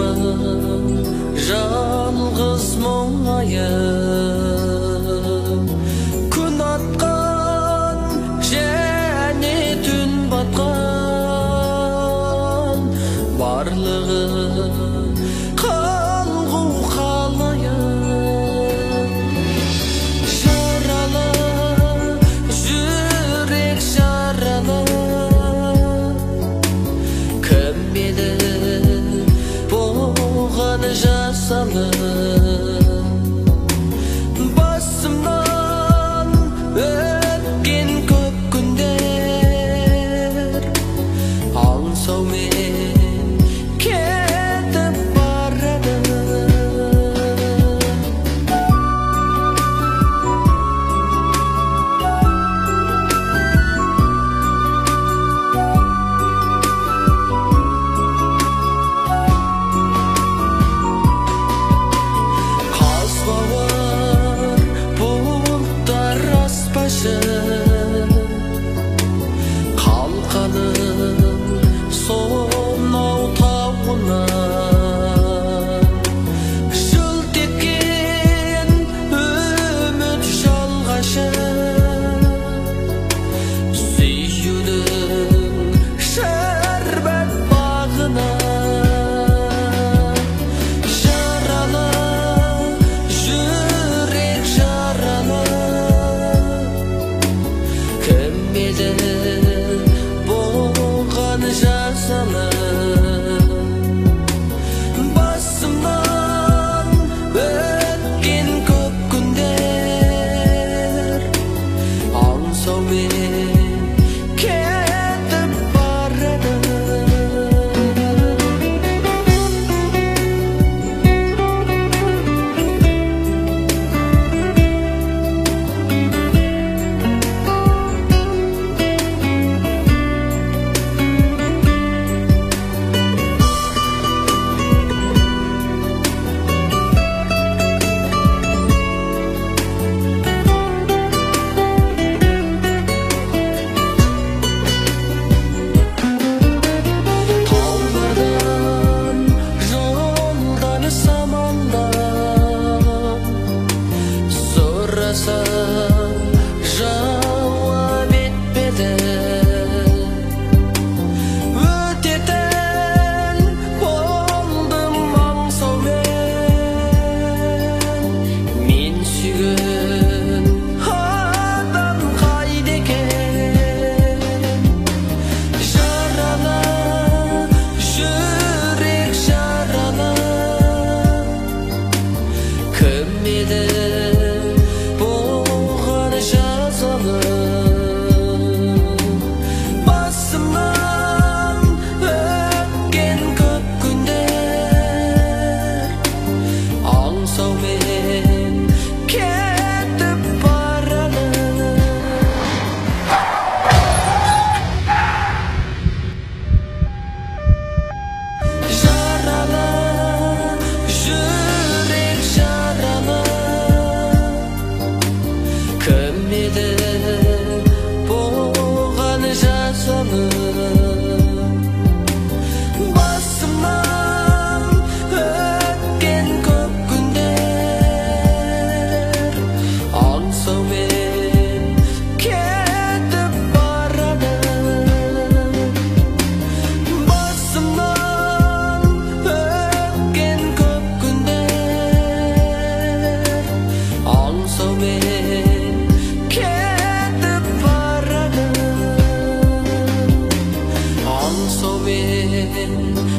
мұңым жалғыз мұңайым күн атқан және түн батқан барлығын Kapanacağız sandım 身。it sou. moving.